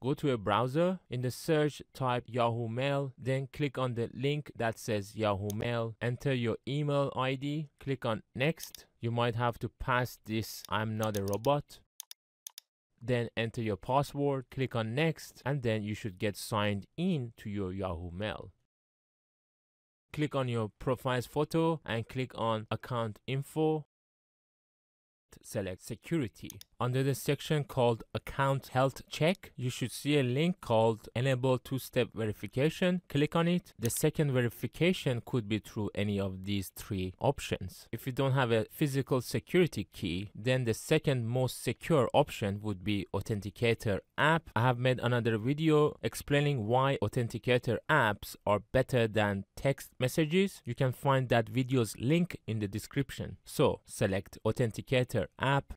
Go to a browser. In the search, type Yahoo Mail. Then click on the link that says Yahoo Mail. Enter your email ID. Click on Next. You might have to pass this I'm not a robot. Then enter your password. Click on Next. And then you should get signed in to your Yahoo Mail click on your profile's photo and click on account info select security under the section called Account Health Check, you should see a link called Enable Two-Step Verification. Click on it. The second verification could be through any of these three options. If you don't have a physical security key, then the second most secure option would be Authenticator app. I have made another video explaining why Authenticator apps are better than text messages. You can find that video's link in the description. So select Authenticator app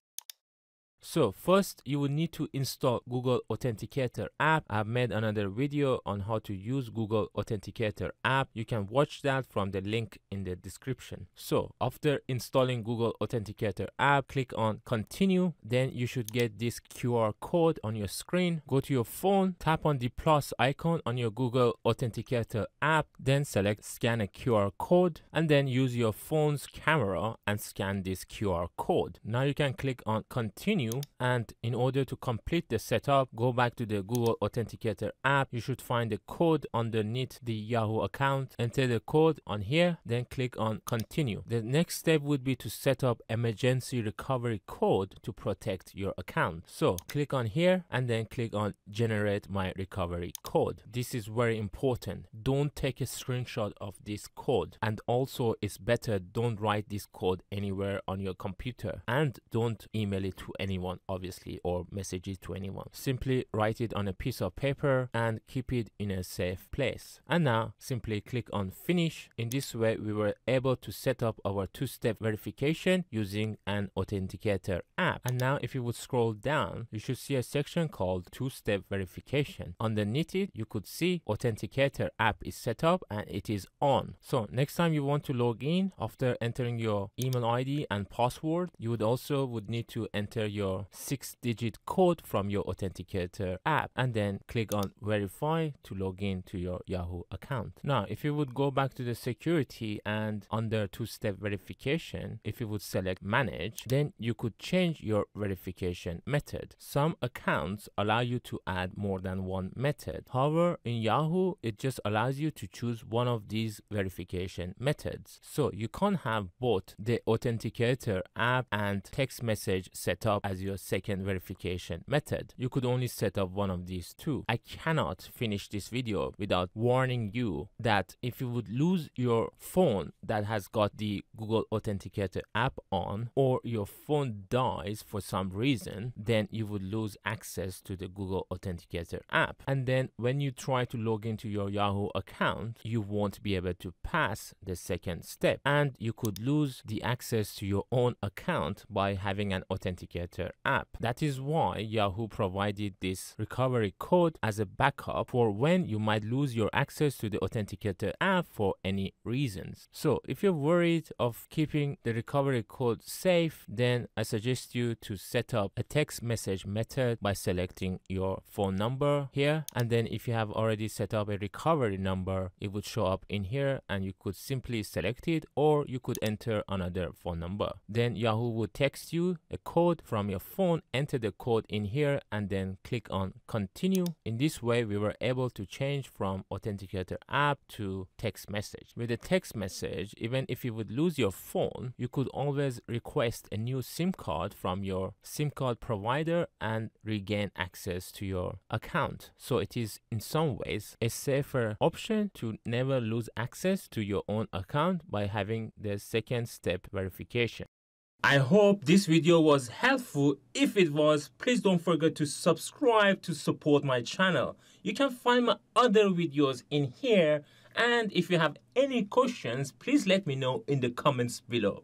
so first you will need to install Google Authenticator app. I've made another video on how to use Google Authenticator app. You can watch that from the link in the description. So after installing Google Authenticator app, click on continue. Then you should get this QR code on your screen. Go to your phone, tap on the plus icon on your Google Authenticator app, then select scan a QR code and then use your phone's camera and scan this QR code. Now you can click on continue and in order to complete the setup go back to the Google Authenticator app. You should find the code underneath the Yahoo account. Enter the code on here then click on continue. The next step would be to set up emergency recovery code to protect your account. So click on here and then click on generate my recovery code. This is very important. Don't take a screenshot of this code. And also it's better don't write this code anywhere on your computer. And don't email it to anyone anyone obviously or message it to anyone. Simply write it on a piece of paper and keep it in a safe place. And now simply click on finish. In this way we were able to set up our two-step verification using an authenticator app. And now if you would scroll down you should see a section called two-step verification. Underneath it you could see authenticator app is set up and it is on. So next time you want to log in after entering your email id and password you would also would need to enter your your six digit code from your authenticator app and then click on verify to log in to your Yahoo account. Now, if you would go back to the security and under two step verification, if you would select manage, then you could change your verification method. Some accounts allow you to add more than one method. However, in Yahoo, it just allows you to choose one of these verification methods. So you can't have both the authenticator app and text message set up as your second verification method. You could only set up one of these two. I cannot finish this video without warning you that if you would lose your phone that has got the Google Authenticator app on or your phone dies for some reason, then you would lose access to the Google Authenticator app. And then when you try to log into your Yahoo account, you won't be able to pass the second step and you could lose the access to your own account by having an authenticator app. That is why Yahoo provided this recovery code as a backup for when you might lose your access to the Authenticator app for any reasons. So if you're worried of keeping the recovery code safe, then I suggest you to set up a text message method by selecting your phone number here. And then if you have already set up a recovery number, it would show up in here and you could simply select it or you could enter another phone number. Then Yahoo would text you a code from your phone, enter the code in here and then click on continue. In this way, we were able to change from Authenticator app to text message. With the text message, even if you would lose your phone, you could always request a new SIM card from your SIM card provider and regain access to your account. So it is in some ways a safer option to never lose access to your own account by having the second step verification. I hope this video was helpful. If it was, please don't forget to subscribe to support my channel. You can find my other videos in here. And if you have any questions, please let me know in the comments below.